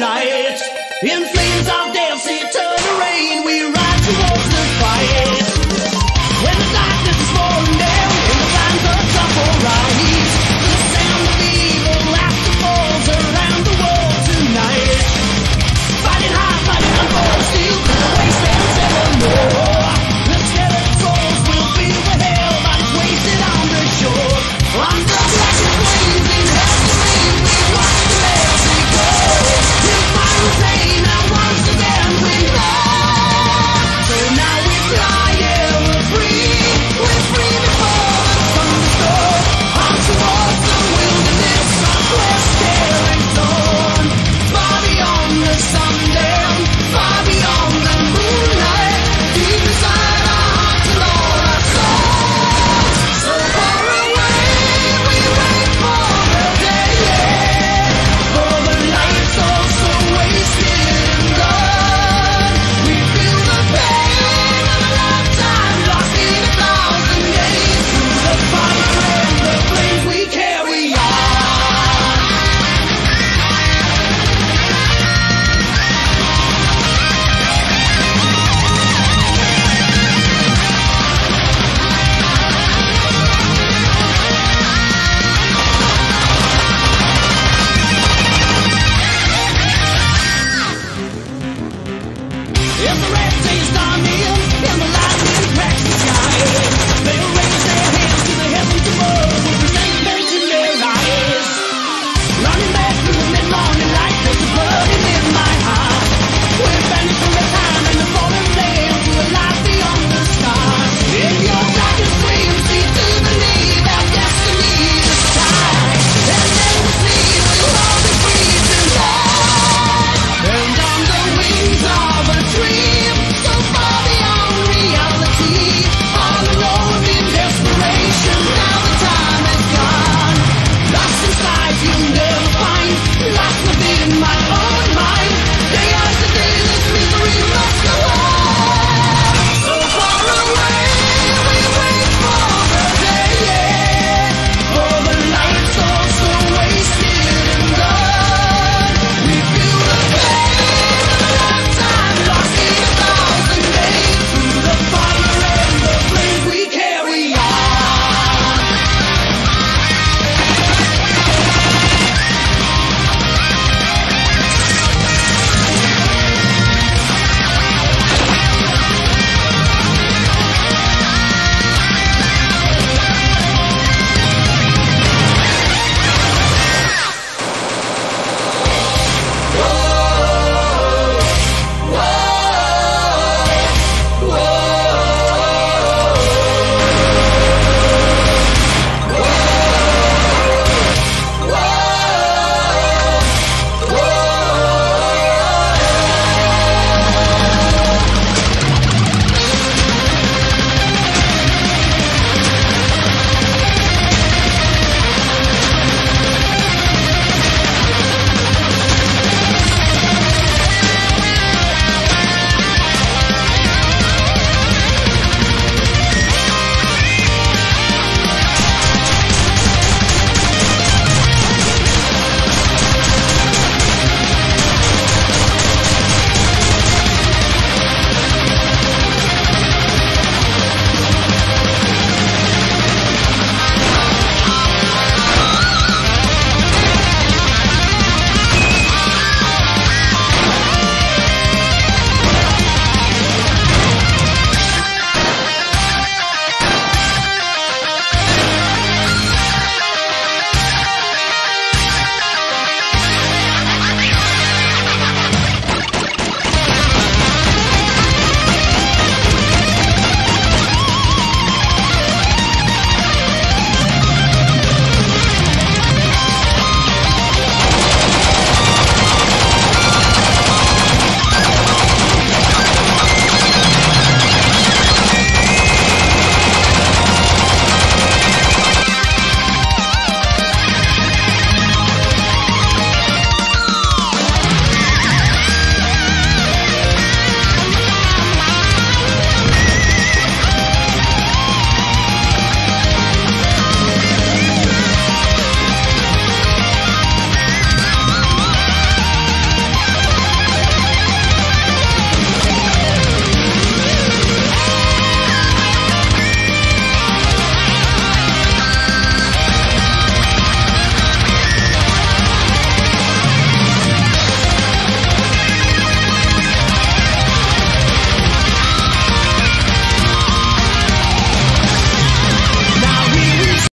night. In flames of